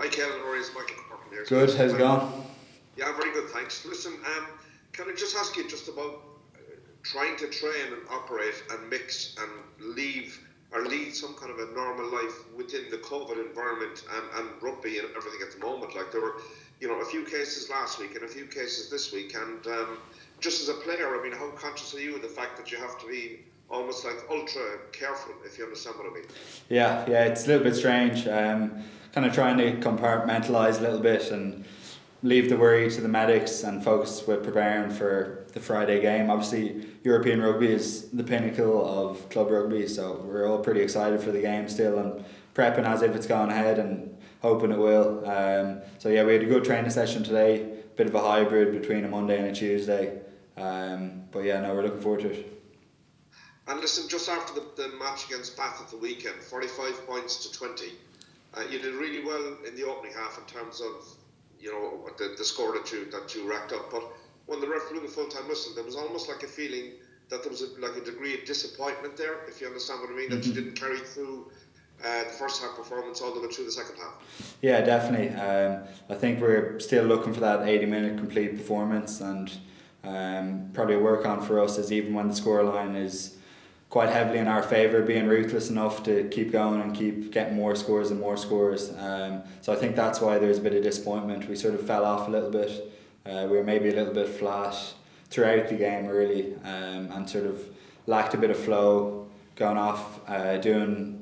Hi, Caelan. How are you? It's Michael Corkin here. Good. How's it going? Yeah, very good. Thanks. Listen, um, can I just ask you just about uh, trying to train and operate and mix and leave or lead some kind of a normal life within the COVID environment and, and rugby and everything at the moment? Like there were, you know, a few cases last week and a few cases this week, and um, just as a player, I mean, how conscious are you of the fact that you have to be almost like ultra careful, if you understand what I mean? Yeah, yeah, it's a little bit strange. Um, kind of trying to compartmentalize a little bit and leave the worry to the medics and focus with preparing for the Friday game. Obviously, European rugby is the pinnacle of club rugby, so we're all pretty excited for the game still and prepping as if it's gone ahead and hoping it will. Um, so yeah, we had a good training session today, bit of a hybrid between a Monday and a Tuesday. Um, but yeah, no, we're looking forward to it. And listen, just after the, the match against Bath at the weekend, 45 points to 20, uh, you did really well in the opening half in terms of, you know, the, the score that you, that you racked up. But when the ref blew the full-time whistle, there was almost like a feeling that there was a, like a degree of disappointment there, if you understand what I mean, mm-hmm. that you mm-hmm. didn't carry through uh, the first half performance all the way through the second half. Yeah, definitely. Um, I think we're still looking for that 80 minute complete performance and um, probably a work on for us is even when the scoreline is quite heavily in our favour, being ruthless enough to keep going and keep getting more scores and more scores. Um, so I think that's why there's a bit of disappointment. We sort of fell off a little bit. Uh, we were maybe a little bit flat throughout the game, really, um, and sort of lacked a bit of flow, going off, uh, doing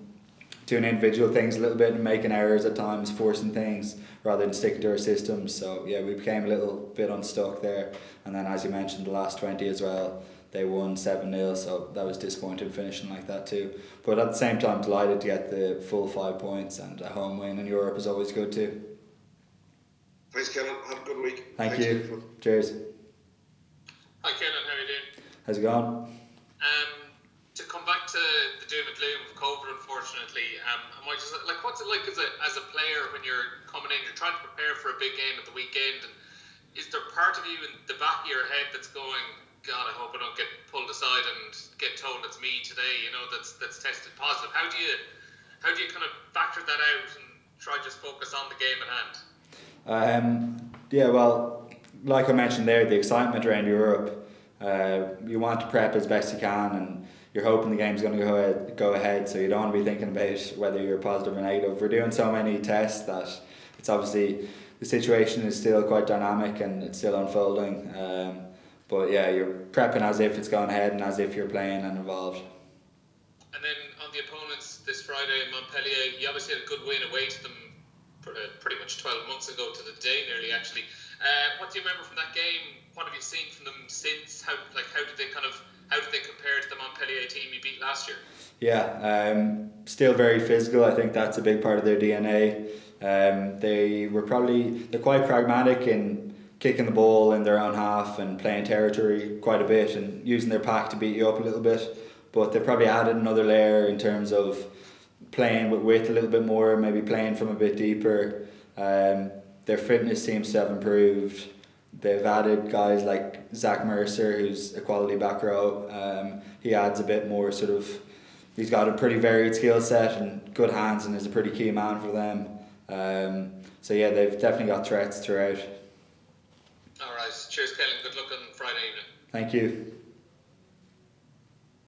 doing individual things a little bit and making errors at times, forcing things rather than sticking to our systems. So yeah, we became a little bit unstuck there. And then, as you mentioned, the last twenty as well they won 7 0, so that was disappointing finishing like that too. But at the same time, delighted to get the full five points and a home win in Europe is always good too. Thanks, Caelan. Have a good week. Thank Thanks you. Cheers. Hi, Caelan. How are you doing? How's it going? Um, to come back to the doom and gloom of COVID, unfortunately, um, I might just like what's it like as a as a player when you're coming in, you're trying to prepare for a big game at the weekend, and is there part of you in the back of your head that's going, God, I hope I don't get pulled aside and get told it's me today. You know, that's that's tested positive. How do you how do you kind of factor that out and try just focus on the game at hand? Um, yeah, well, like I mentioned there, the excitement around Europe. Uh, you want to prep as best you can, and you're hoping the game's going to go ahead, go ahead. So you don't want to be thinking about whether you're positive or negative. We're doing so many tests that it's obviously the situation is still quite dynamic and it's still unfolding. Um, but yeah, you're prepping as if it's going ahead and as if you're playing and involved. And then on the opponents this Friday, Montpellier, you obviously had a good win away to them uh, pretty much 12 months ago to the day nearly actually. Uh, what do you remember from that game? What have you seen from them since? How like how did they kind of how did they compare to the Montpellier team you beat last year? Yeah, um, still very physical. I think that's a big part of their DNA. Um, they were probably they're quite pragmatic in kicking the ball in their own half and playing territory quite a bit and using their pack to beat you up a little bit. But they've probably added another layer in terms of playing with width a little bit more, maybe playing from a bit deeper. Um, their fitness seems to have improved. They've added guys like Zach Mercer, who's a quality back row. Um, he adds a bit more sort of. He's got a pretty varied skill set and good hands, and is a pretty key man for them. Um, so yeah, they've definitely got threats throughout. All right. Cheers, Caelan. Good luck on Friday evening. Thank you.